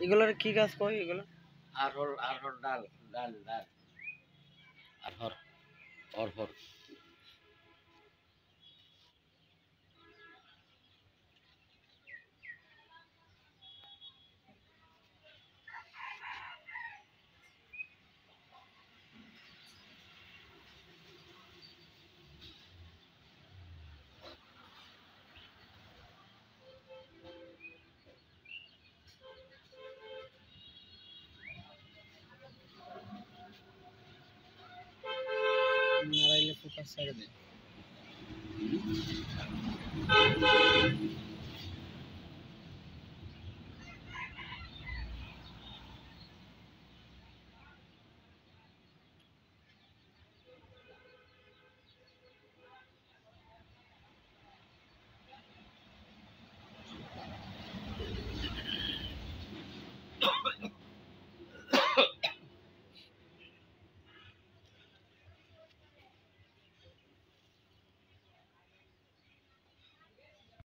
এগুলোর কি গাছ কয় এগুলো? আরহর আরহর ডাল ডাল ডাল। আরহর অরহর consegue dele.